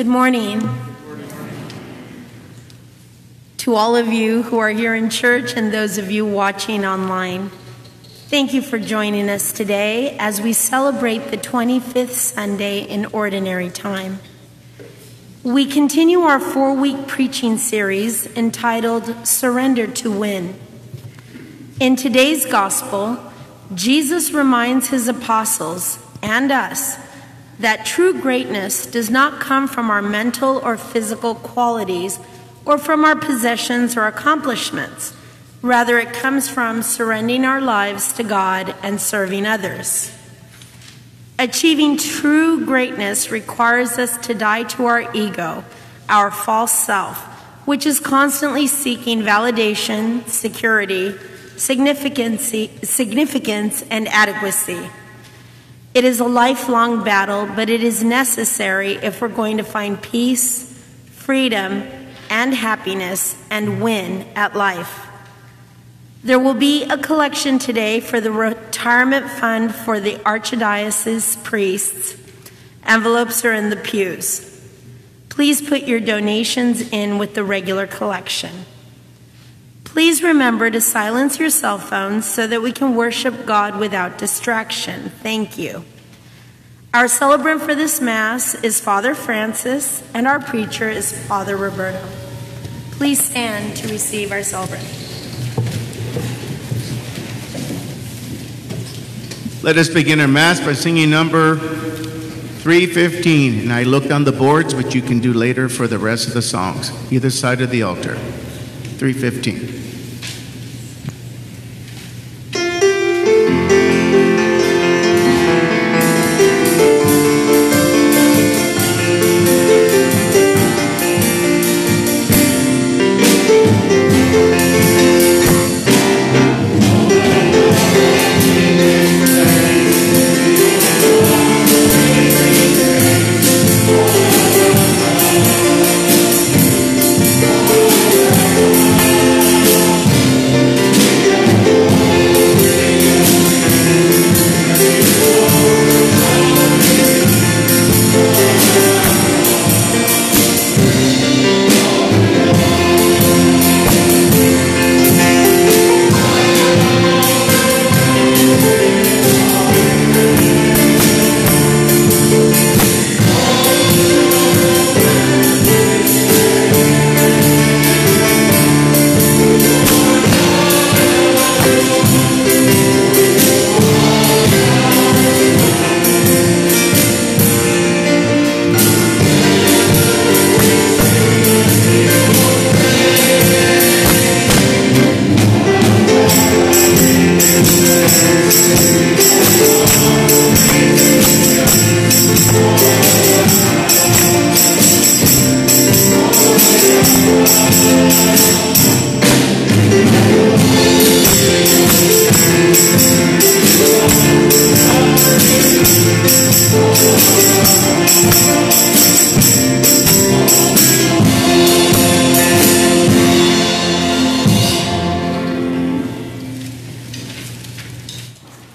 Good morning. To all of you who are here in church and those of you watching online, thank you for joining us today as we celebrate the 25th Sunday in Ordinary Time. We continue our four week preaching series entitled Surrender to Win. In today's Gospel, Jesus reminds his apostles and us that true greatness does not come from our mental or physical qualities or from our possessions or accomplishments. Rather, it comes from surrendering our lives to God and serving others. Achieving true greatness requires us to die to our ego, our false self, which is constantly seeking validation, security, significance, significance and adequacy. It is a lifelong battle, but it is necessary if we're going to find peace, freedom, and happiness and win at life. There will be a collection today for the retirement fund for the Archdiocese priests. Envelopes are in the pews. Please put your donations in with the regular collection. Please remember to silence your cell phones so that we can worship God without distraction. Thank you. Our celebrant for this Mass is Father Francis, and our preacher is Father Roberto. Please stand to receive our celebrant. Let us begin our Mass by singing number 315. And I looked on the boards, but you can do later for the rest of the songs, either side of the altar. 315.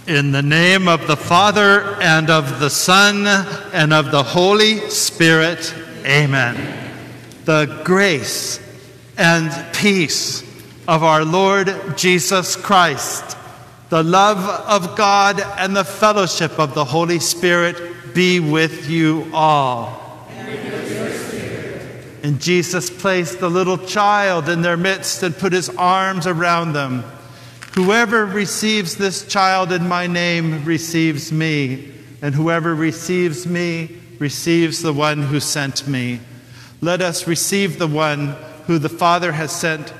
In the name of the Father, and of the Son, and of the Holy Spirit, amen. The grace and peace of our Lord Jesus Christ, the love of God, and the fellowship of the Holy Spirit be with you all. And Jesus placed the little child in their midst and put his arms around them. Whoever receives this child in my name receives me, and whoever receives me receives the one who sent me. Let us receive the one who the Father has sent,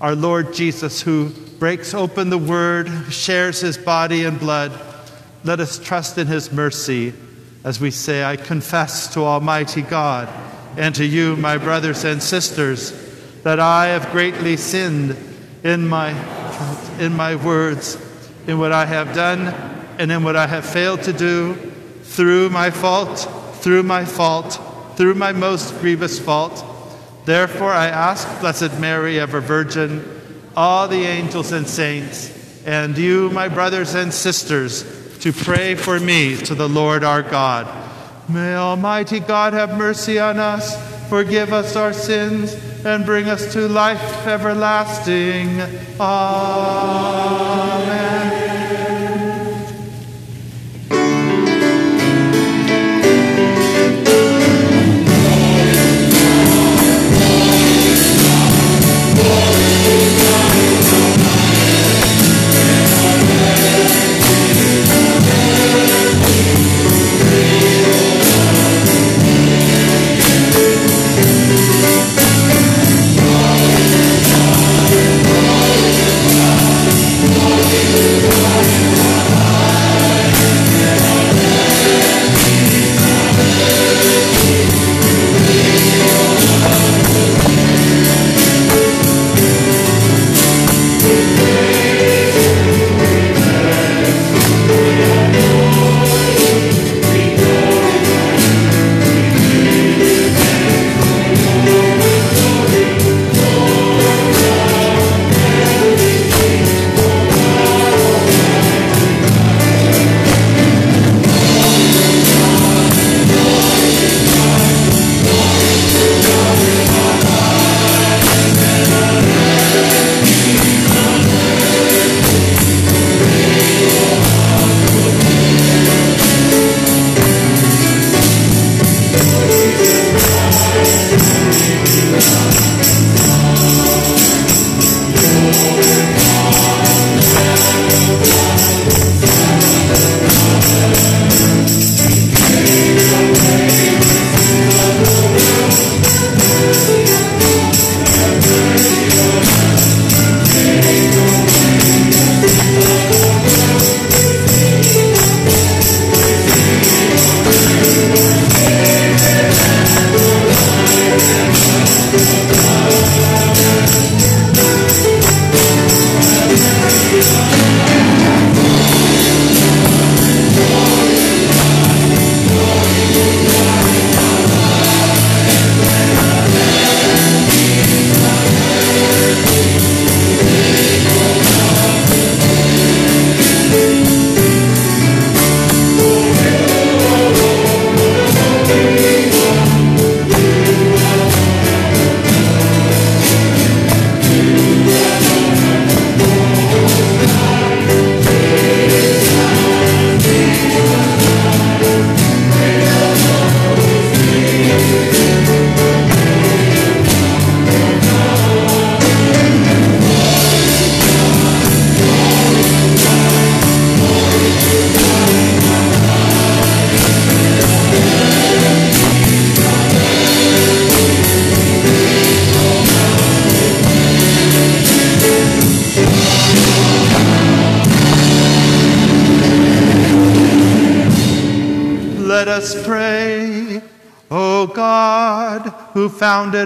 our Lord Jesus, who breaks open the word, shares his body and blood. Let us trust in his mercy as we say, I confess to Almighty God and to you, my brothers and sisters, that I have greatly sinned in my in my words, in what I have done, and in what I have failed to do, through my fault, through my fault, through my most grievous fault. Therefore, I ask Blessed Mary, ever Virgin, all the angels and saints, and you, my brothers and sisters, to pray for me to the Lord our God. May Almighty God have mercy on us, forgive us our sins, and bring us to life everlasting. Amen.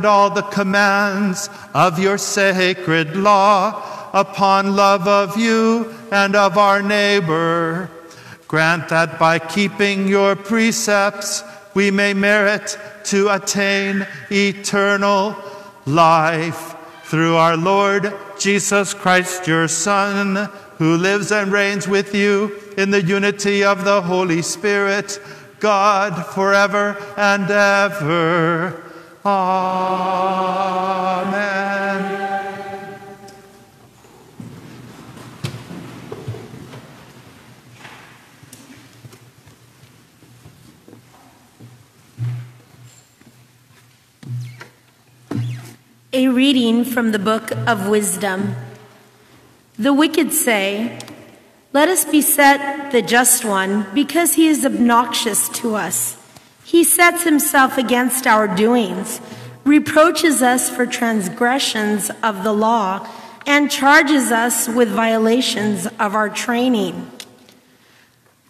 All the commands of your sacred law upon love of you and of our neighbor, grant that by keeping your precepts we may merit to attain eternal life through our Lord Jesus Christ, your Son, who lives and reigns with you in the unity of the Holy Spirit, God, forever and ever. Amen. A reading from the book of wisdom. The wicked say, Let us beset the just one because he is obnoxious to us. He sets himself against our doings, reproaches us for transgressions of the law, and charges us with violations of our training.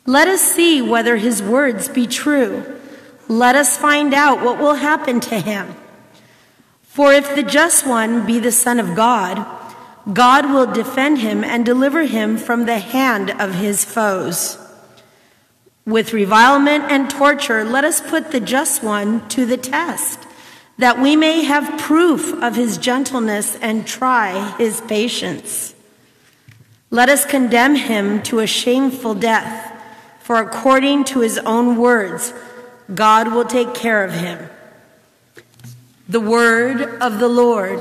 Let us see whether his words be true. Let us find out what will happen to him. For if the just one be the Son of God, God will defend him and deliver him from the hand of his foes. With revilement and torture, let us put the just one to the test, that we may have proof of his gentleness and try his patience. Let us condemn him to a shameful death, for according to his own words, God will take care of him. The word of the Lord.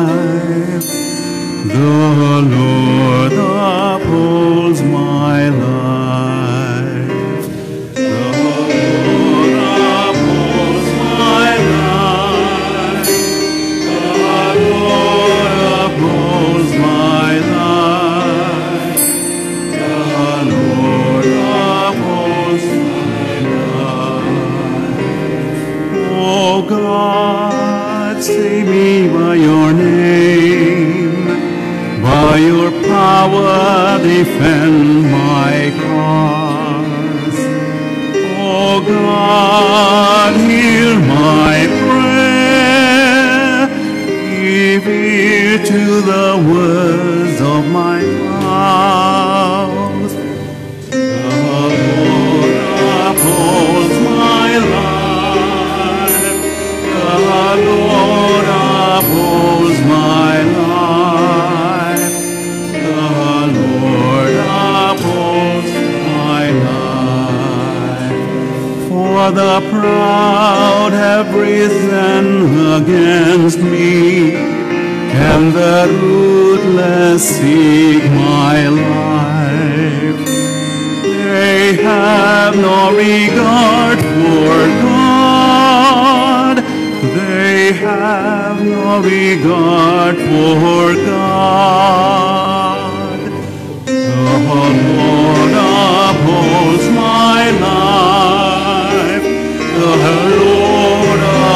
The Lord upholds. defend my cause. O oh God, hear my prayer. Give ear to the word. the proud have risen against me, and the ruthless seek my life. They have no regard for God. They have no regard for God. The Lord upholds my life.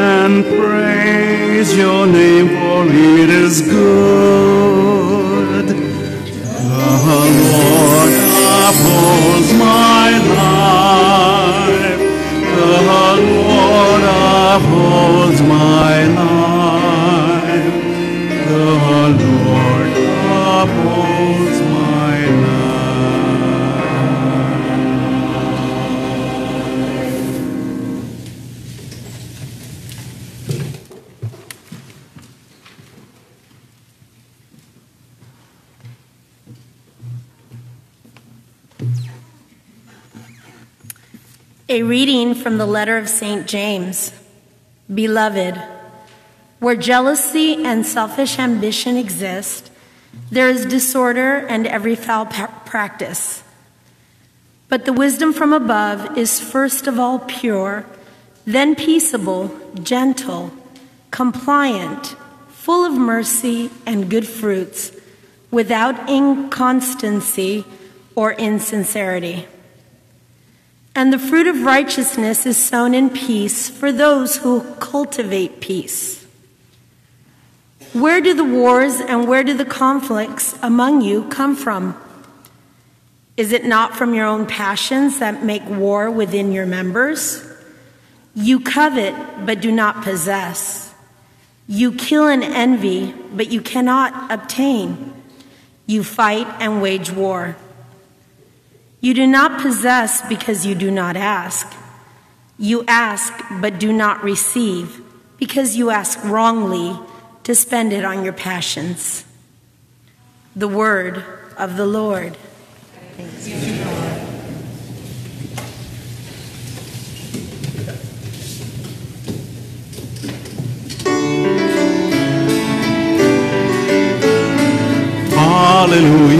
A from the letter of St. James. Beloved, where jealousy and selfish ambition exist, there is disorder and every foul practice. But the wisdom from above is first of all pure, then peaceable, gentle, compliant, full of mercy and good fruits, without inconstancy or insincerity. And the fruit of righteousness is sown in peace for those who cultivate peace. Where do the wars and where do the conflicts among you come from? Is it not from your own passions that make war within your members? You covet, but do not possess. You kill and envy, but you cannot obtain. You fight and wage war. You do not possess because you do not ask. You ask but do not receive because you ask wrongly to spend it on your passions. The word of the Lord. Thanks Hallelujah, hallelujah,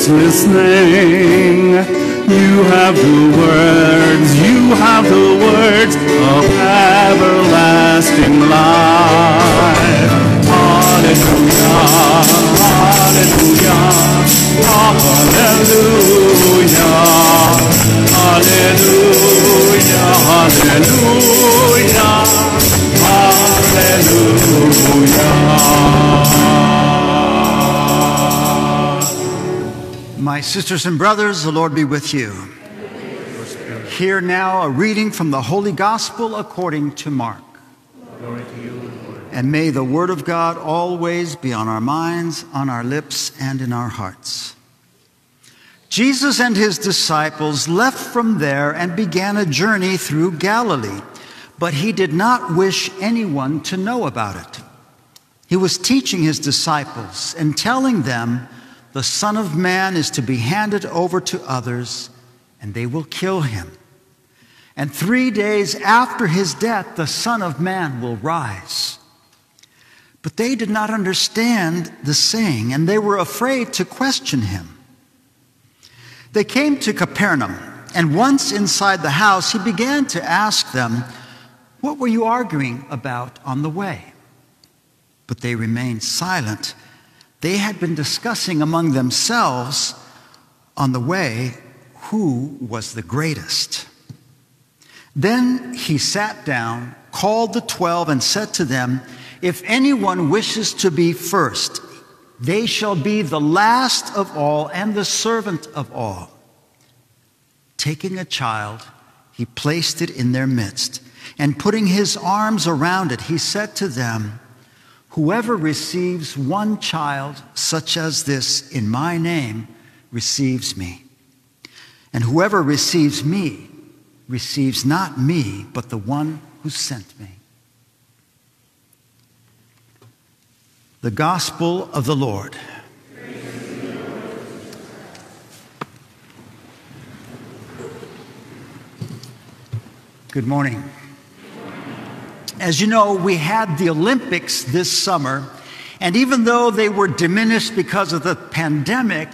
is listening. You have the words, you have the words of everlasting life. Hallelujah, hallelujah, hallelujah, hallelujah, hallelujah, My sisters and brothers, the Lord be with you. Hear now a reading from the Holy Gospel according to Mark. And may the Word of God always be on our minds, on our lips, and in our hearts. Jesus and his disciples left from there and began a journey through Galilee, but he did not wish anyone to know about it. He was teaching his disciples and telling them, The Son of Man is to be handed over to others, and they will kill him. And three days after his death, the Son of Man will rise. But they did not understand the saying, and they were afraid to question him. They came to Capernaum, and once inside the house, he began to ask them, What were you arguing about on the way? But they remained silent. They had been discussing among themselves on the way who was the greatest. Then he sat down, called the twelve, and said to them, If anyone wishes to be first, they shall be the last of all and the servant of all. Taking a child, he placed it in their midst, and putting his arms around it, he said to them, Whoever receives one child such as this in my name receives me. And whoever receives me receives not me, but the one who sent me. The Gospel of the Lord. Good morning. As you know, we had the Olympics this summer, and even though they were diminished because of the pandemic,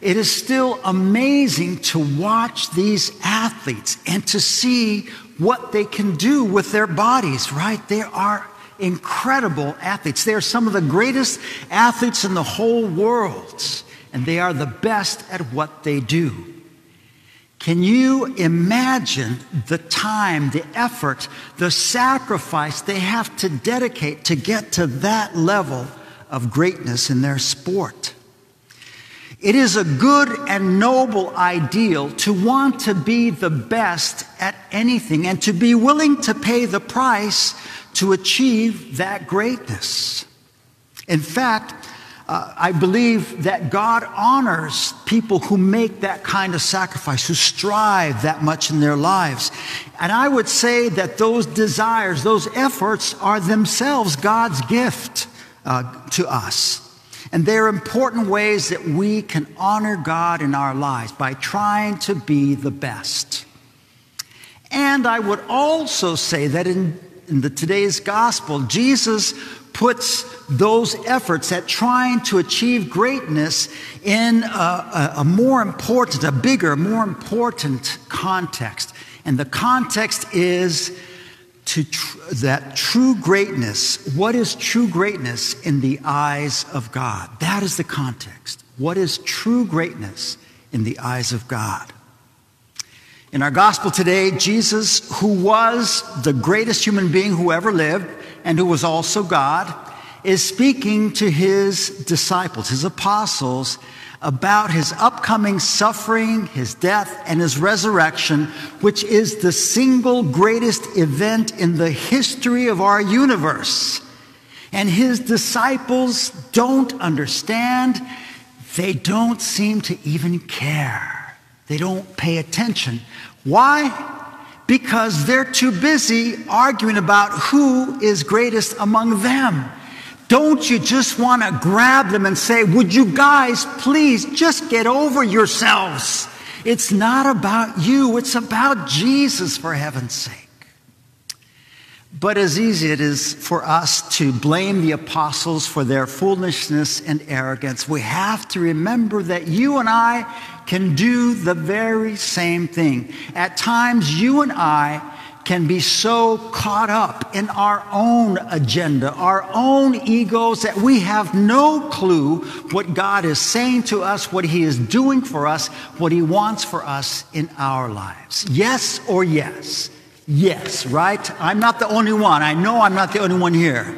it is still amazing to watch these athletes and to see what they can do with their bodies, right? They are incredible athletes. They are some of the greatest athletes in the whole world, and they are the best at what they do. Can you imagine the time, the effort, the sacrifice they have to dedicate to get to that level of greatness in their sport? It is a good and noble ideal to want to be the best at anything and to be willing to pay the price to achieve that greatness. In fact, uh, I believe that God honors people who make that kind of sacrifice, who strive that much in their lives. And I would say that those desires, those efforts are themselves God's gift uh, to us. And they're important ways that we can honor God in our lives by trying to be the best. And I would also say that in, in the, today's gospel, Jesus puts those efforts at trying to achieve greatness in a, a, a more important, a bigger, more important context. And the context is to tr- that true greatness. What is true greatness in the eyes of God? That is the context. What is true greatness in the eyes of God? In our gospel today, Jesus, who was the greatest human being who ever lived and who was also God, is speaking to his disciples, his apostles, about his upcoming suffering, his death, and his resurrection, which is the single greatest event in the history of our universe. And his disciples don't understand. They don't seem to even care. They don't pay attention. Why? Because they're too busy arguing about who is greatest among them. Don't you just want to grab them and say, Would you guys please just get over yourselves? It's not about you, it's about Jesus, for heaven's sake. But as easy it is for us to blame the apostles for their foolishness and arrogance, we have to remember that you and I can do the very same thing. At times, you and I can be so caught up in our own agenda, our own egos, that we have no clue what God is saying to us, what He is doing for us, what He wants for us in our lives. Yes or yes? Yes, right? I'm not the only one. I know I'm not the only one here.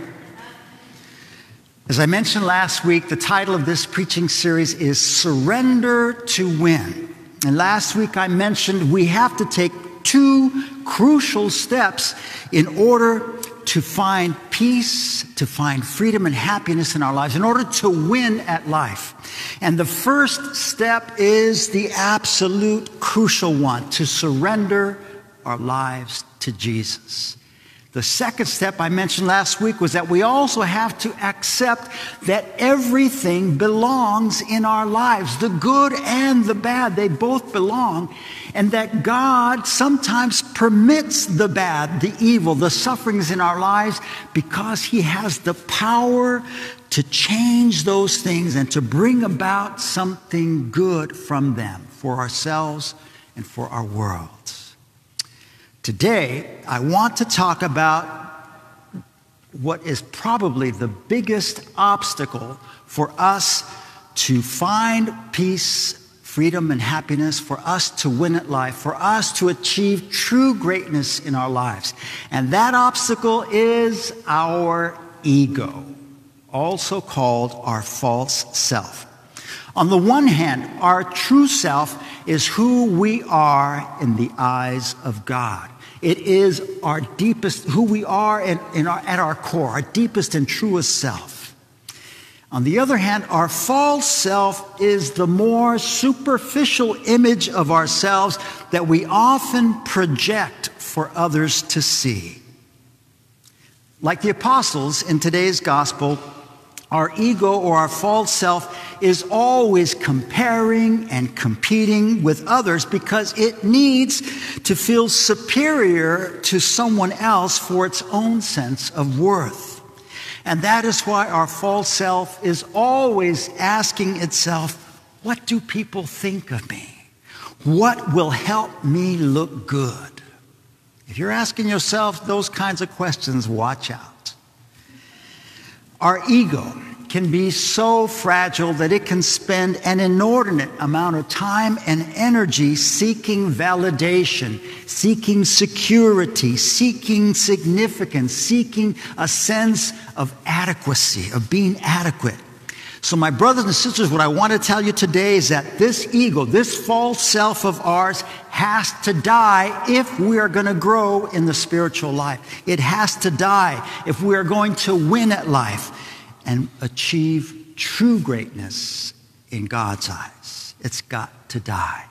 As I mentioned last week, the title of this preaching series is Surrender to Win. And last week I mentioned we have to take two crucial steps in order to find peace, to find freedom and happiness in our lives, in order to win at life. And the first step is the absolute crucial one to surrender our lives to Jesus. The second step I mentioned last week was that we also have to accept that everything belongs in our lives the good and the bad, they both belong. And that God sometimes permits the bad, the evil, the sufferings in our lives because He has the power to change those things and to bring about something good from them for ourselves and for our world. Today, I want to talk about what is probably the biggest obstacle for us to find peace, freedom, and happiness, for us to win at life, for us to achieve true greatness in our lives. And that obstacle is our ego, also called our false self. On the one hand, our true self is who we are in the eyes of God. It is our deepest, who we are in, in our, at our core, our deepest and truest self. On the other hand, our false self is the more superficial image of ourselves that we often project for others to see. Like the apostles in today's gospel, our ego or our false self is always comparing and competing with others because it needs to feel superior to someone else for its own sense of worth. And that is why our false self is always asking itself, What do people think of me? What will help me look good? If you're asking yourself those kinds of questions, watch out. Our ego can be so fragile that it can spend an inordinate amount of time and energy seeking validation, seeking security, seeking significance, seeking a sense of adequacy, of being adequate. So, my brothers and sisters, what I want to tell you today is that this ego, this false self of ours, has to die if we are going to grow in the spiritual life. It has to die if we are going to win at life and achieve true greatness in God's eyes. It's got to die.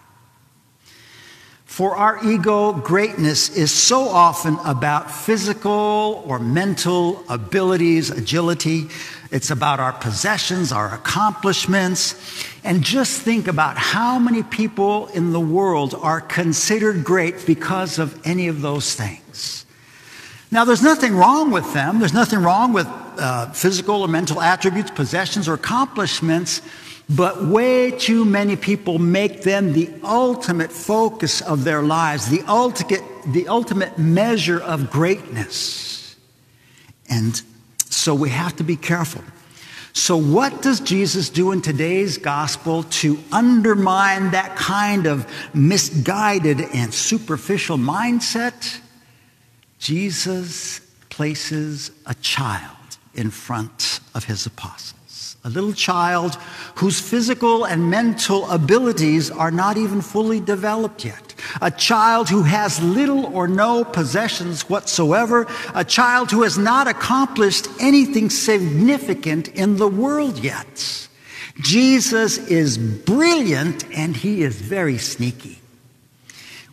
For our ego, greatness is so often about physical or mental abilities, agility. It's about our possessions, our accomplishments. And just think about how many people in the world are considered great because of any of those things. Now, there's nothing wrong with them. There's nothing wrong with uh, physical or mental attributes, possessions, or accomplishments, but way too many people make them the ultimate focus of their lives, the ultimate, the ultimate measure of greatness. And so we have to be careful. So, what does Jesus do in today's gospel to undermine that kind of misguided and superficial mindset? Jesus places a child in front of his apostles. A little child whose physical and mental abilities are not even fully developed yet. A child who has little or no possessions whatsoever, a child who has not accomplished anything significant in the world yet. Jesus is brilliant and he is very sneaky.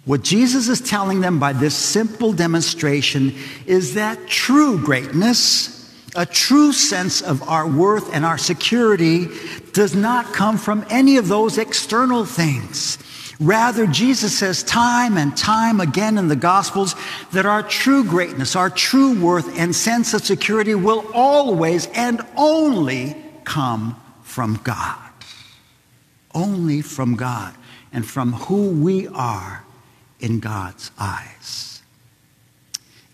What Jesus is telling them by this simple demonstration is that true greatness, a true sense of our worth and our security, does not come from any of those external things. Rather, Jesus says time and time again in the Gospels that our true greatness, our true worth, and sense of security will always and only come from God. Only from God and from who we are in God's eyes.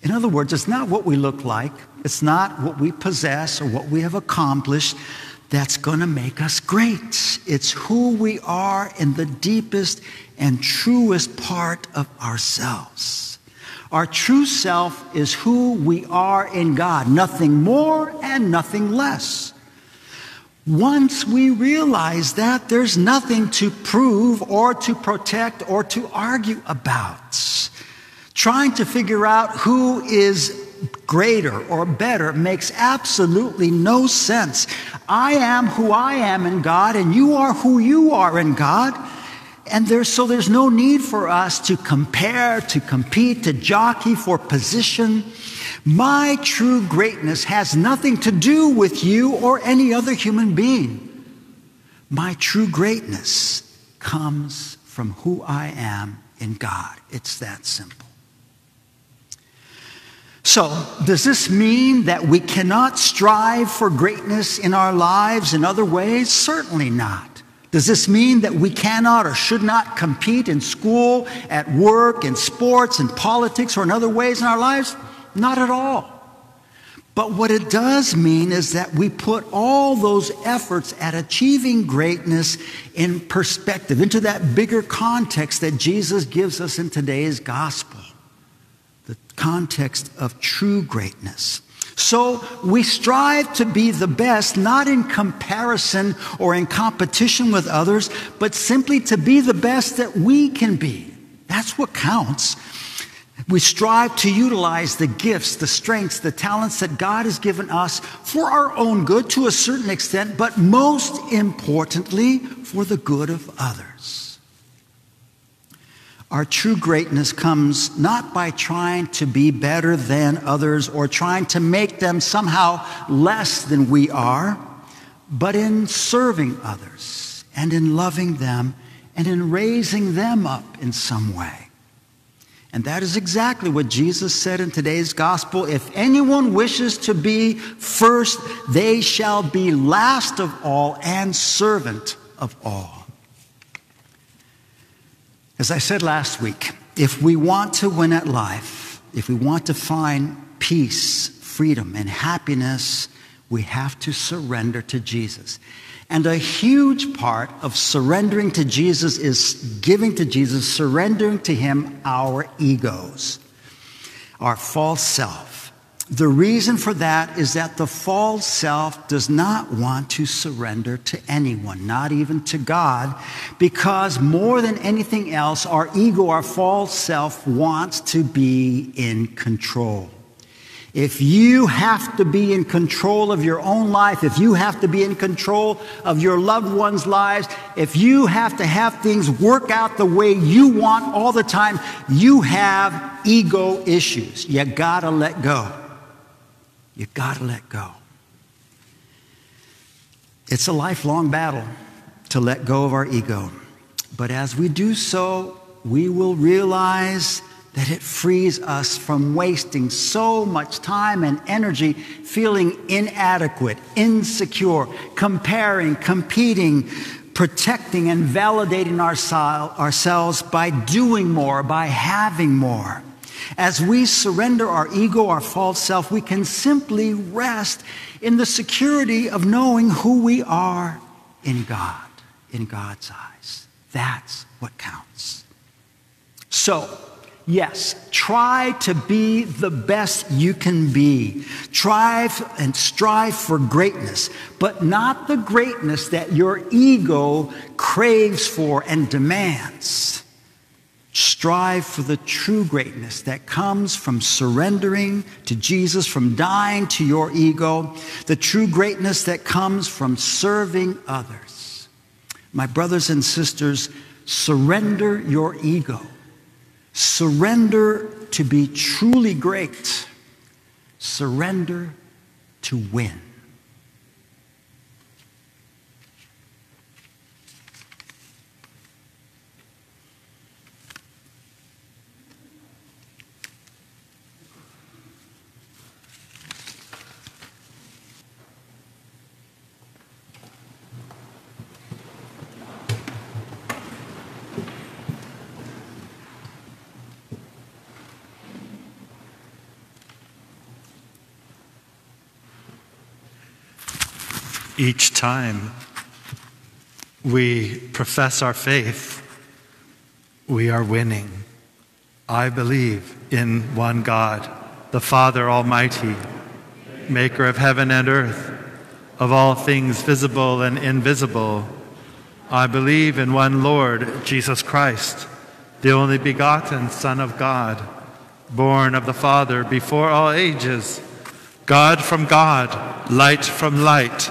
In other words, it's not what we look like, it's not what we possess or what we have accomplished that's going to make us great. It's who we are in the deepest and truest part of ourselves. Our true self is who we are in God, nothing more and nothing less. Once we realize that, there's nothing to prove or to protect or to argue about. Trying to figure out who is greater or better makes absolutely no sense. I am who I am in God, and you are who you are in God. And there's, so there's no need for us to compare, to compete, to jockey for position. My true greatness has nothing to do with you or any other human being. My true greatness comes from who I am in God. It's that simple. So, does this mean that we cannot strive for greatness in our lives in other ways? Certainly not. Does this mean that we cannot or should not compete in school, at work, in sports, in politics, or in other ways in our lives? Not at all. But what it does mean is that we put all those efforts at achieving greatness in perspective, into that bigger context that Jesus gives us in today's gospel context of true greatness. So we strive to be the best, not in comparison or in competition with others, but simply to be the best that we can be. That's what counts. We strive to utilize the gifts, the strengths, the talents that God has given us for our own good to a certain extent, but most importantly, for the good of others. Our true greatness comes not by trying to be better than others or trying to make them somehow less than we are, but in serving others and in loving them and in raising them up in some way. And that is exactly what Jesus said in today's gospel. If anyone wishes to be first, they shall be last of all and servant of all. As I said last week, if we want to win at life, if we want to find peace, freedom, and happiness, we have to surrender to Jesus. And a huge part of surrendering to Jesus is giving to Jesus, surrendering to Him our egos, our false self. The reason for that is that the false self does not want to surrender to anyone, not even to God, because more than anything else, our ego, our false self, wants to be in control. If you have to be in control of your own life, if you have to be in control of your loved ones' lives, if you have to have things work out the way you want all the time, you have ego issues. You gotta let go. You got to let go. It's a lifelong battle to let go of our ego. But as we do so, we will realize that it frees us from wasting so much time and energy feeling inadequate, insecure, comparing, competing, protecting, and validating ourselves by doing more, by having more. As we surrender our ego, our false self, we can simply rest in the security of knowing who we are in God, in God's eyes. That's what counts. So, yes, try to be the best you can be. Try and strive for greatness, but not the greatness that your ego craves for and demands. Strive for the true greatness that comes from surrendering to Jesus, from dying to your ego, the true greatness that comes from serving others. My brothers and sisters, surrender your ego. Surrender to be truly great. Surrender to win. Each time we profess our faith, we are winning. I believe in one God, the Father Almighty, maker of heaven and earth, of all things visible and invisible. I believe in one Lord, Jesus Christ, the only begotten Son of God, born of the Father before all ages, God from God, light from light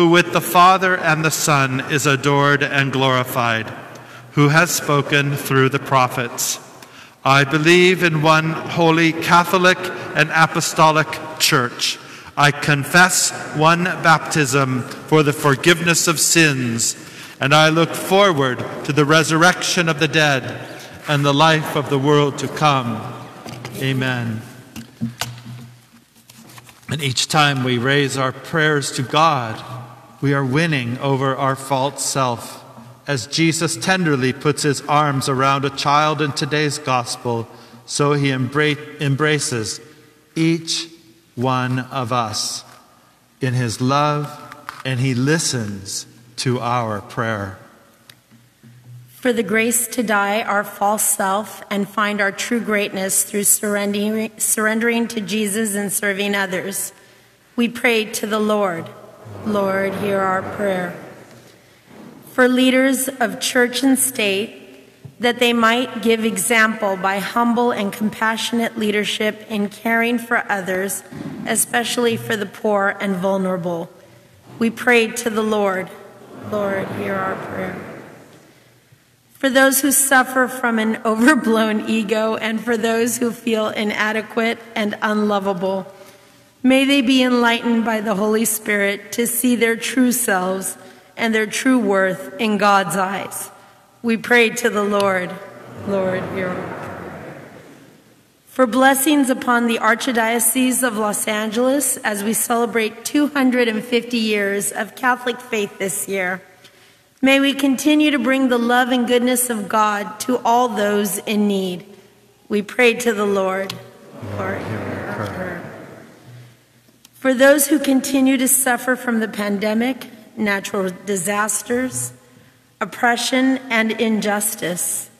who with the Father and the Son is adored and glorified, who has spoken through the prophets. I believe in one holy Catholic and Apostolic Church. I confess one baptism for the forgiveness of sins, and I look forward to the resurrection of the dead and the life of the world to come. Amen. And each time we raise our prayers to God, we are winning over our false self as Jesus tenderly puts his arms around a child in today's gospel, so he embra- embraces each one of us in his love and he listens to our prayer. For the grace to die our false self and find our true greatness through surrendering, surrendering to Jesus and serving others, we pray to the Lord. Lord, hear our prayer. For leaders of church and state, that they might give example by humble and compassionate leadership in caring for others, especially for the poor and vulnerable. We pray to the Lord. Lord, hear our prayer. For those who suffer from an overblown ego and for those who feel inadequate and unlovable, May they be enlightened by the Holy Spirit to see their true selves and their true worth in God's eyes. We pray to the Lord. Lord, hear For blessings upon the Archdiocese of Los Angeles as we celebrate 250 years of Catholic faith this year. May we continue to bring the love and goodness of God to all those in need. We pray to the Lord. Lord. For those who continue to suffer from the pandemic, natural disasters, oppression, and injustice,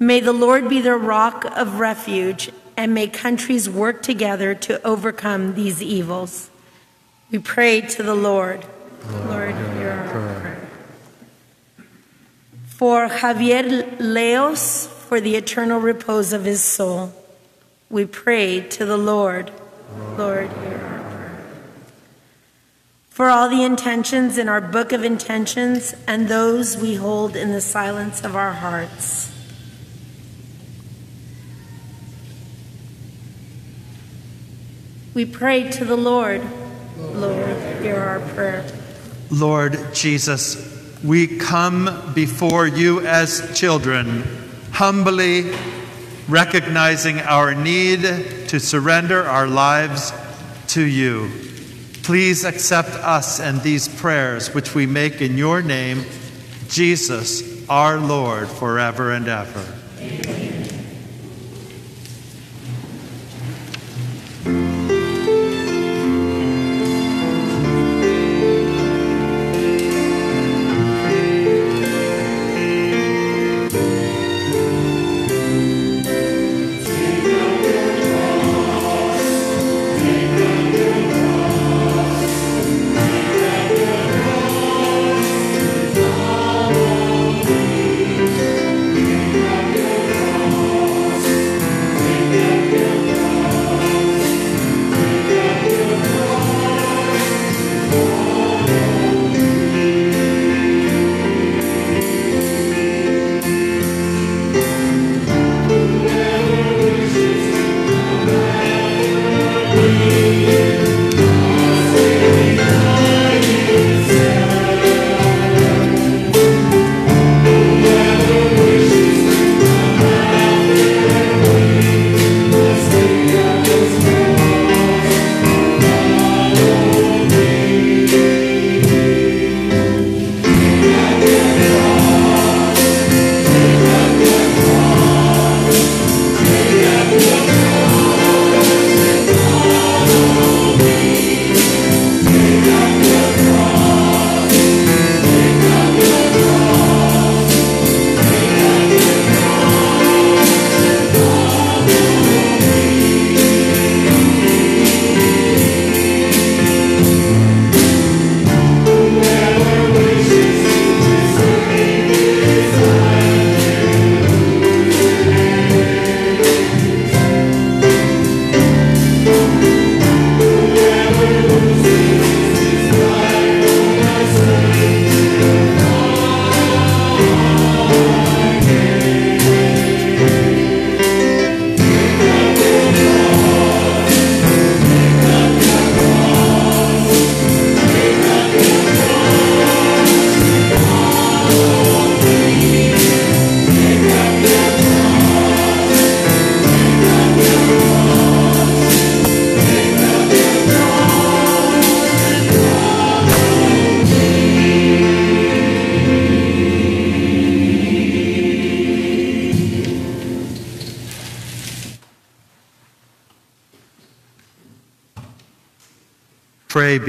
may the Lord be their rock of refuge and may countries work together to overcome these evils. We pray to the Lord. Lord, hear our prayer. For Javier Leos, for the eternal repose of his soul, we pray to the Lord. Lord, hear for all the intentions in our book of intentions and those we hold in the silence of our hearts. We pray to the Lord. Lord, hear our prayer. Lord Jesus, we come before you as children, humbly recognizing our need to surrender our lives to you. Please accept us and these prayers which we make in your name, Jesus, our Lord, forever and ever. Pray,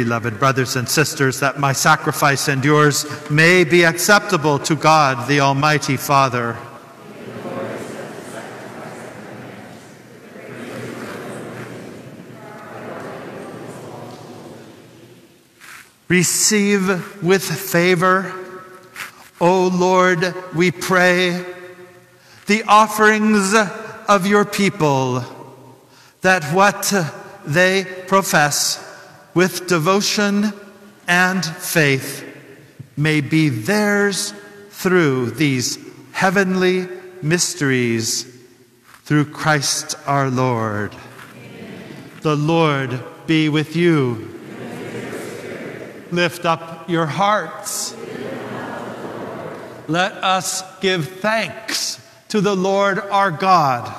beloved brothers and sisters, that my sacrifice and yours may be acceptable to God, the Almighty Father. Receive with favor, O Lord, we pray, the offerings of your people, that what they profess with devotion and faith may be theirs through these heavenly mysteries through Christ our Lord. Amen. The Lord be with you. Lift up your hearts. Let us give thanks to the Lord our God.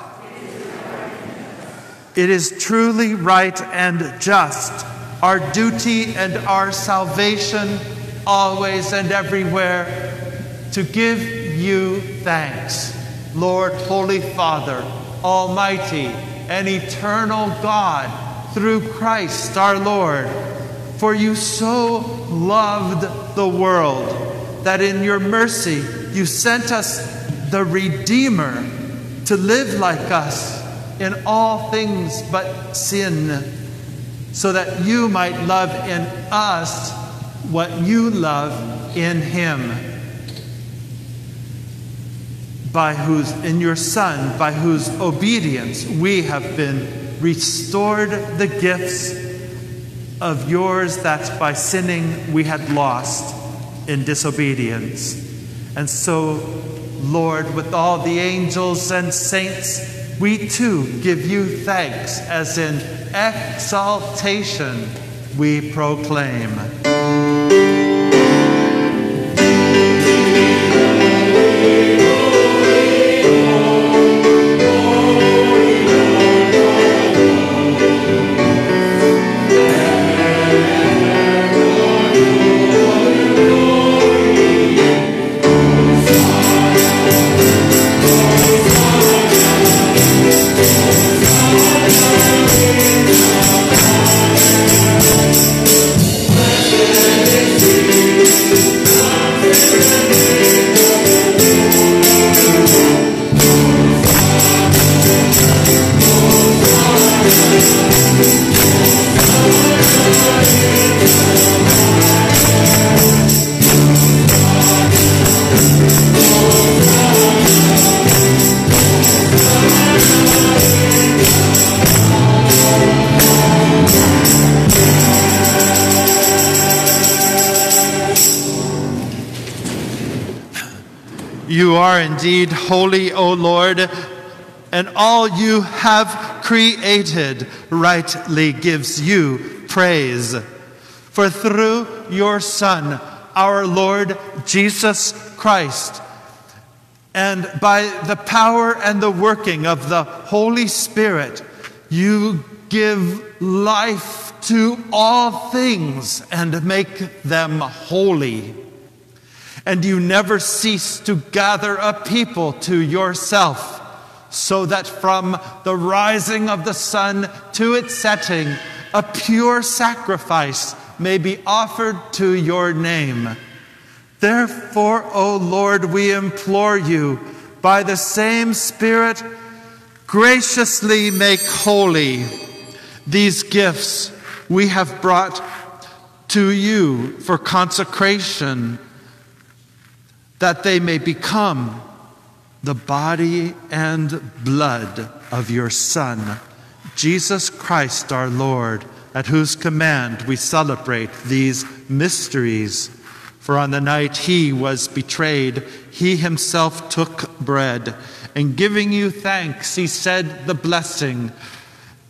It is truly right and just our duty and our salvation always and everywhere to give you thanks, Lord, Holy Father, Almighty and eternal God, through Christ our Lord. For you so loved the world that in your mercy you sent us the Redeemer to live like us in all things but sin so that you might love in us what you love in him by whose in your son by whose obedience we have been restored the gifts of yours that by sinning we had lost in disobedience. And so lord with all the angels and saints we too give you thanks as in exaltation we proclaim. You are indeed holy, O Lord, and all you have created rightly gives you praise. For through your Son, our Lord Jesus Christ, and by the power and the working of the Holy Spirit, you give life to all things and make them holy. And you never cease to gather a people to yourself, so that from the rising of the sun to its setting, a pure sacrifice may be offered to your name. Therefore, O Lord, we implore you, by the same Spirit, graciously make holy these gifts we have brought to you for consecration that they may become the body and blood of your Son, Jesus Christ our Lord, at whose command we celebrate these mysteries. For on the night he was betrayed, he himself took bread, and giving you thanks, he said the blessing,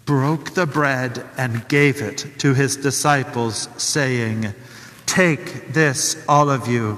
broke the bread, and gave it to his disciples, saying, Take this, all of you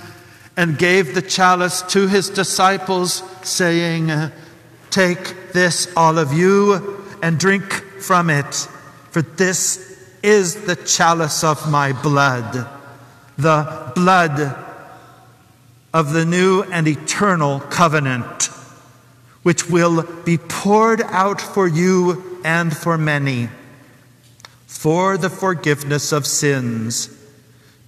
and gave the chalice to his disciples, saying, Take this, all of you, and drink from it, for this is the chalice of my blood, the blood of the new and eternal covenant, which will be poured out for you and for many for the forgiveness of sins.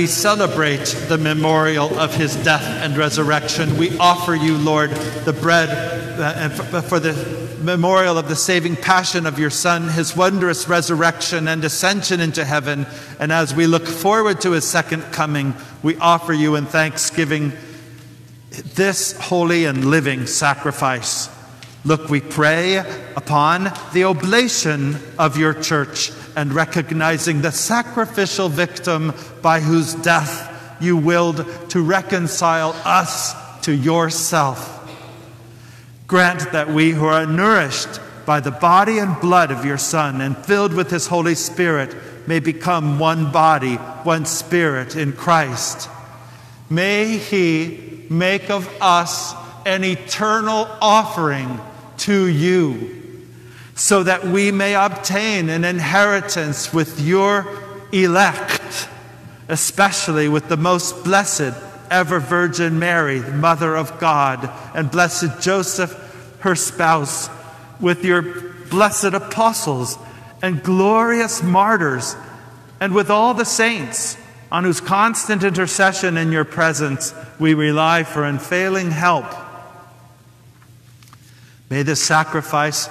We celebrate the memorial of his death and resurrection, we offer you, Lord, the bread uh, for, for the memorial of the saving passion of your Son, his wondrous resurrection and ascension into heaven. And as we look forward to his second coming, we offer you in thanksgiving this holy and living sacrifice. Look, we pray upon the oblation of your church and recognizing the sacrificial victim by whose death you willed to reconcile us to yourself. Grant that we who are nourished by the body and blood of your Son and filled with his Holy Spirit may become one body, one spirit in Christ. May he make of us an eternal offering to you so that we may obtain an inheritance with your elect, especially with the most blessed ever Virgin Mary, Mother of God, and blessed Joseph, her spouse, with your blessed apostles and glorious martyrs, and with all the saints on whose constant intercession in your presence we rely for unfailing help. May the sacrifice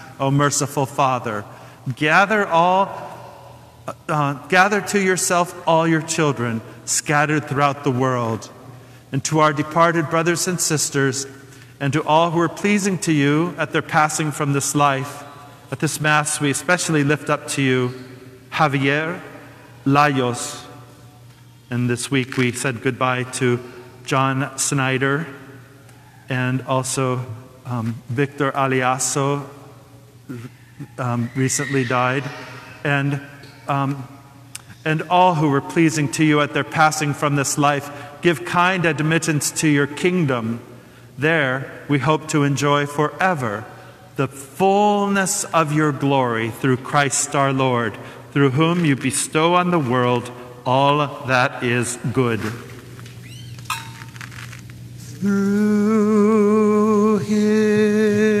O merciful Father. Gather all uh, gather to yourself all your children scattered throughout the world. And to our departed brothers and sisters, and to all who are pleasing to you at their passing from this life, at this Mass, we especially lift up to you Javier Leos. And this week we said goodbye to John Snyder and also um, Victor Aliaso um, recently died, and, um, and all who were pleasing to you at their passing from this life, give kind admittance to your kingdom. There we hope to enjoy forever the fullness of your glory through Christ our Lord, through whom you bestow on the world all that is good. Through him,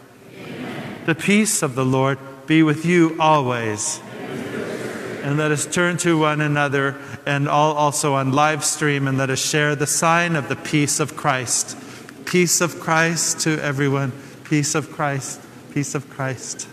The peace of the Lord be with you always. And let us turn to one another and all also on live stream and let us share the sign of the peace of Christ. Peace of Christ to everyone. Peace of Christ Peace of Christ.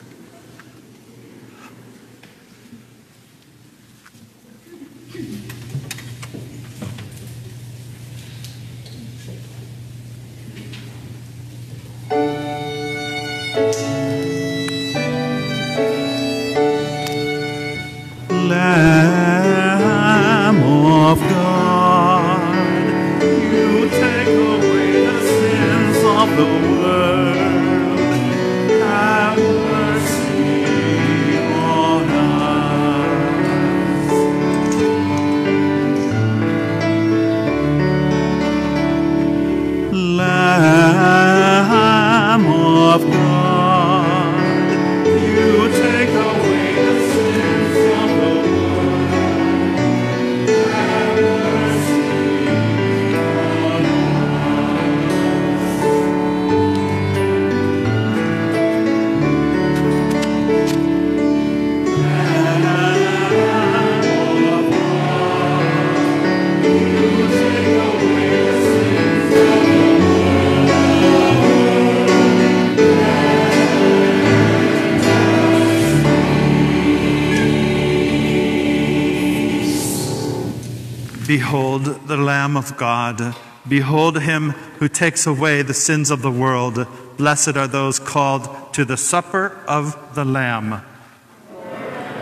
God. Behold him who takes away the sins of the world. Blessed are those called to the supper of the Lamb.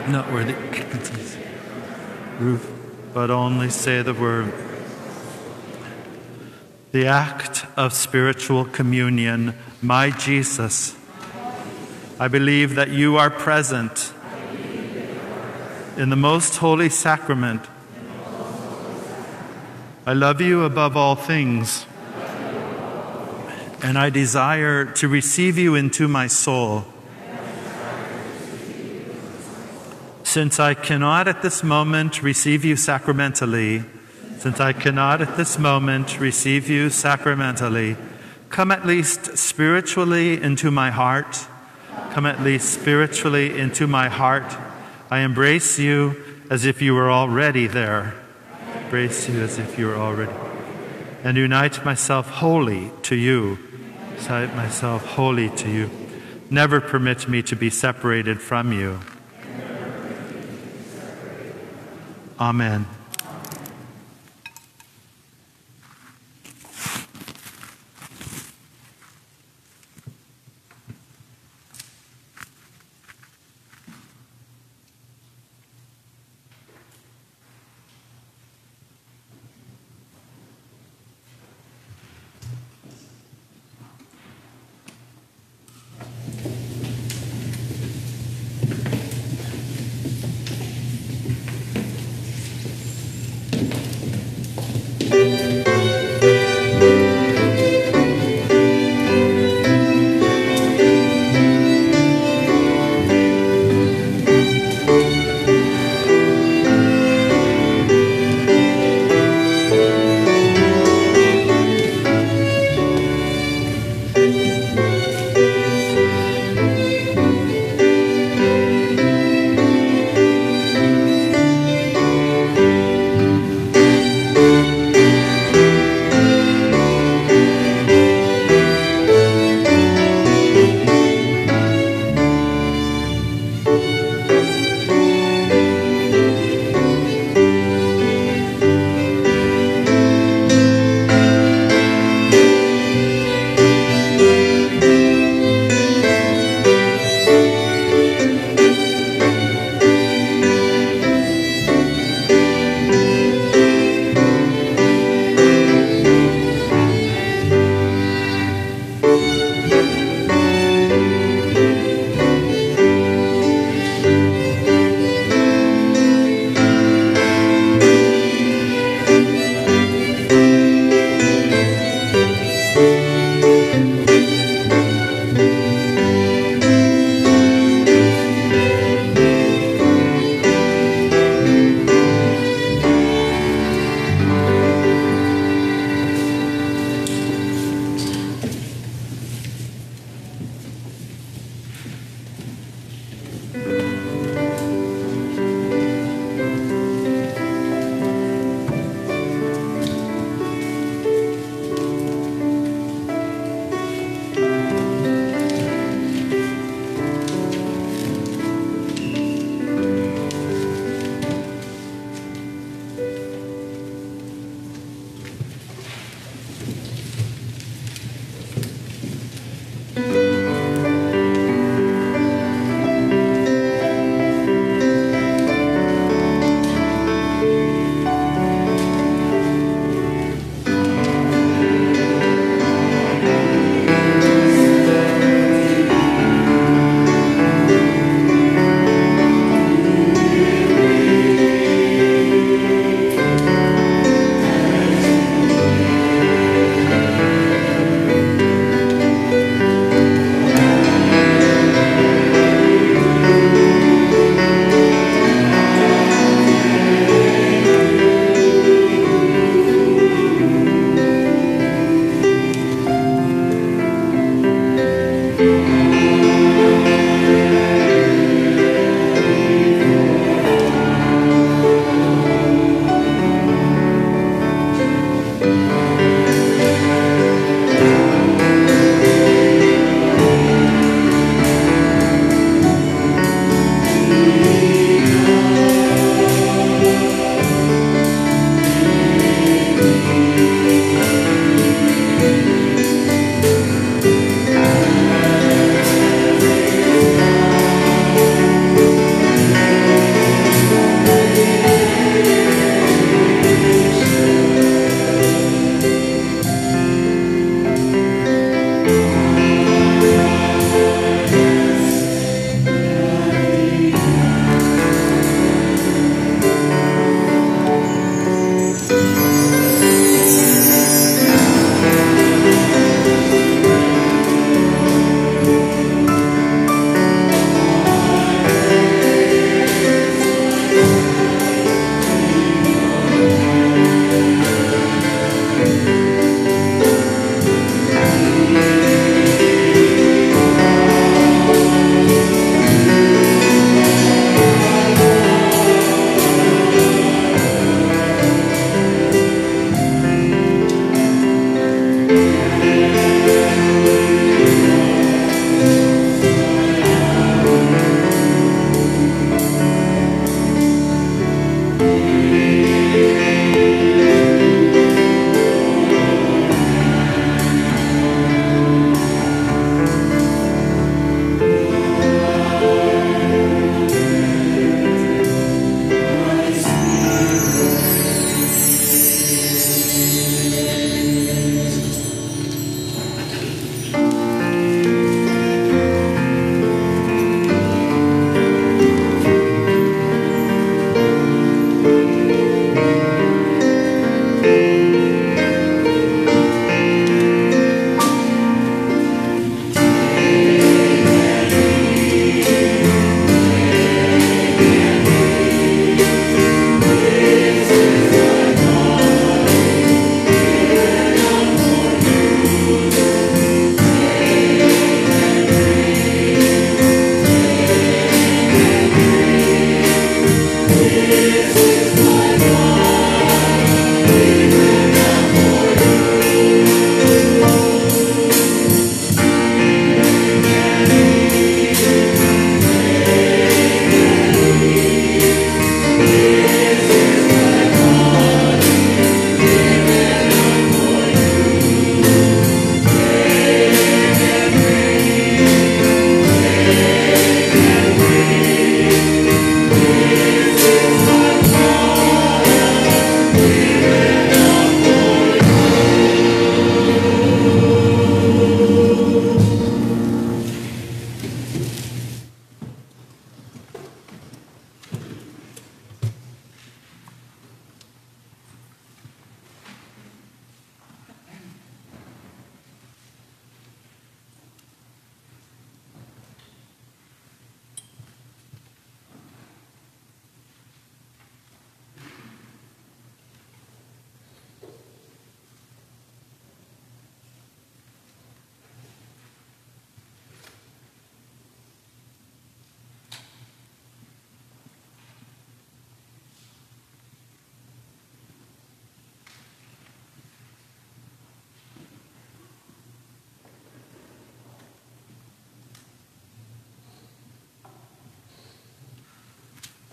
Not worthy, Ruth, but only say the word. The act of spiritual communion, my Jesus. I believe that you are present in the most holy sacrament. I love you above all things, and I desire to receive you into my soul. Since I cannot at this moment receive you sacramentally, since I cannot at this moment receive you sacramentally, come at least spiritually into my heart. Come at least spiritually into my heart. I embrace you as if you were already there. Embrace you as if you were already. And unite myself wholly to you. Unite myself wholly to you. Never permit me to be separated from you. Amen.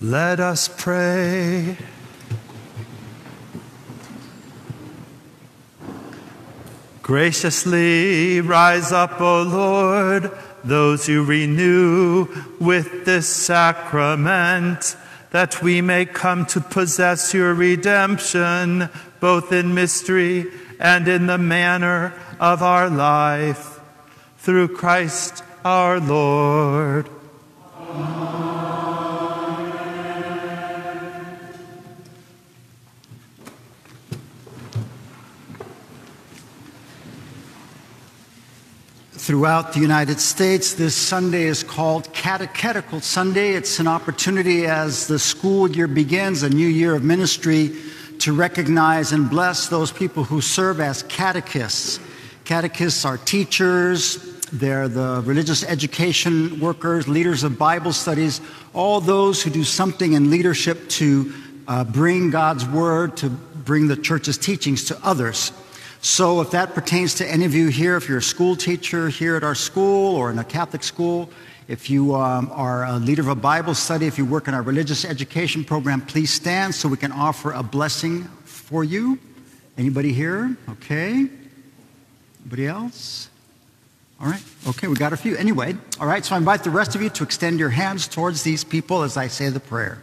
Let us pray. Graciously rise up, O Lord, those you renew with this sacrament, that we may come to possess your redemption, both in mystery and in the manner of our life. Through Christ our Lord. Throughout the United States, this Sunday is called Catechetical Sunday. It's an opportunity as the school year begins, a new year of ministry, to recognize and bless those people who serve as catechists. Catechists are teachers, they're the religious education workers, leaders of Bible studies, all those who do something in leadership to uh, bring God's word, to bring the church's teachings to others. So, if that pertains to any of you here, if you're a school teacher here at our school or in a Catholic school, if you um, are a leader of a Bible study, if you work in our religious education program, please stand so we can offer a blessing for you. Anybody here? Okay. Anybody else? All right. Okay, we got a few. Anyway, all right, so I invite the rest of you to extend your hands towards these people as I say the prayer.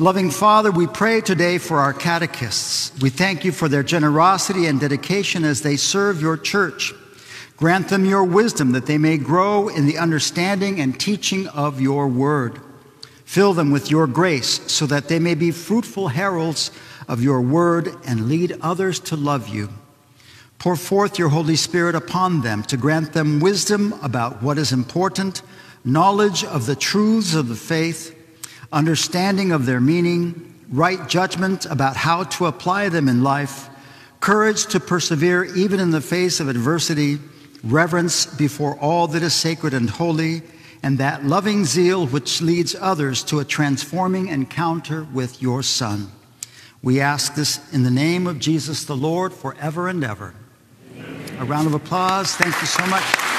Loving Father, we pray today for our catechists. We thank you for their generosity and dedication as they serve your church. Grant them your wisdom that they may grow in the understanding and teaching of your word. Fill them with your grace so that they may be fruitful heralds of your word and lead others to love you. Pour forth your Holy Spirit upon them to grant them wisdom about what is important, knowledge of the truths of the faith, understanding of their meaning, right judgment about how to apply them in life, courage to persevere even in the face of adversity, reverence before all that is sacred and holy, and that loving zeal which leads others to a transforming encounter with your Son. We ask this in the name of Jesus the Lord forever and ever. A round of applause. Thank you so much.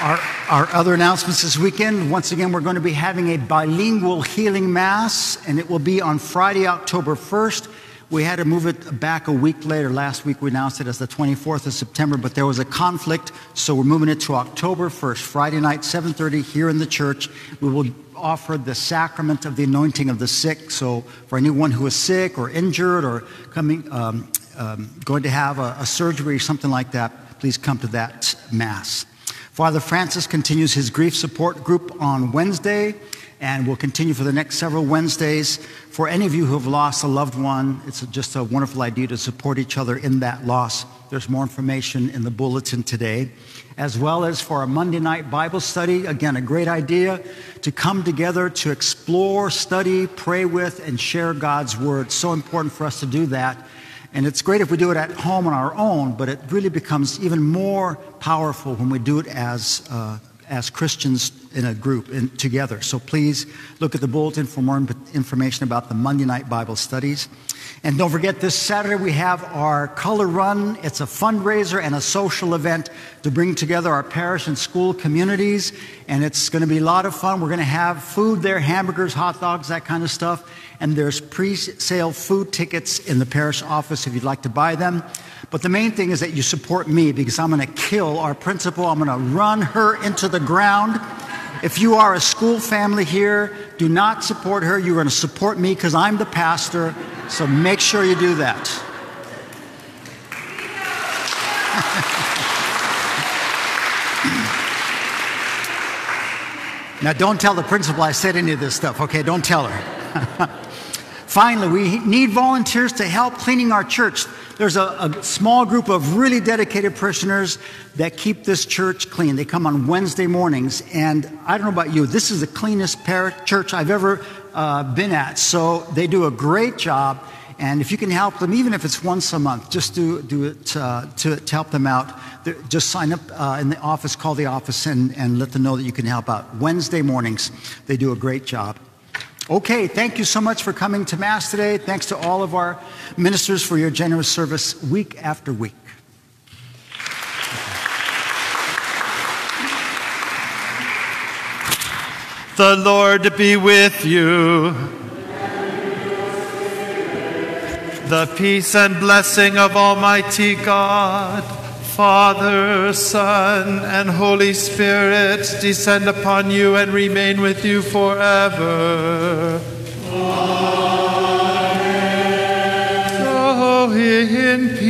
Our, our other announcements this weekend once again, we're going to be having a bilingual healing mass, and it will be on Friday, October 1st. We had to move it back a week later. Last week we announced it as the 24th of September, but there was a conflict, so we're moving it to October 1st, Friday night, 7:30 here in the church. We will offer the sacrament of the anointing of the sick. So for anyone who is sick or injured or coming, um, um, going to have a, a surgery or something like that, please come to that mass. Father Francis continues his grief support group on Wednesday and will continue for the next several Wednesdays. For any of you who have lost a loved one, it's just a wonderful idea to support each other in that loss. There's more information in the bulletin today, as well as for a Monday night Bible study. Again, a great idea to come together to explore, study, pray with, and share God's word. So important for us to do that. And it's great if we do it at home on our own, but it really becomes even more powerful when we do it as, uh, as Christians in a group together. So please look at the bulletin for more information about the Monday night Bible studies. And don't forget, this Saturday we have our Color Run. It's a fundraiser and a social event to bring together our parish and school communities. And it's going to be a lot of fun. We're going to have food there hamburgers, hot dogs, that kind of stuff. And there's pre sale food tickets in the parish office if you'd like to buy them. But the main thing is that you support me because I'm going to kill our principal. I'm going to run her into the ground. If you are a school family here, do not support her. You're going to support me because I'm the pastor. So make sure you do that. now, don't tell the principal I said any of this stuff, okay? Don't tell her. Finally, we need volunteers to help cleaning our church. There's a, a, small group of really dedicated parishioners that keep this church clean. They come on Wednesday mornings, and I don't know about you, this is the cleanest church I've ever uh, been at. So they do a great job. And if you can help them, even if it's once a month, just do, do it uh, to, to, help them out. Just sign up uh, in the office, call the office, and, and let them know that you can help out. Wednesday mornings, they do a great job. Okay, thank you so much for coming to Mass today. Thanks to all of our ministers for your generous service week after week. The Lord be with you. The peace and blessing of Almighty God, Father, Son, and Holy Spirit descend upon you and remain with you forever. Amen. In peace.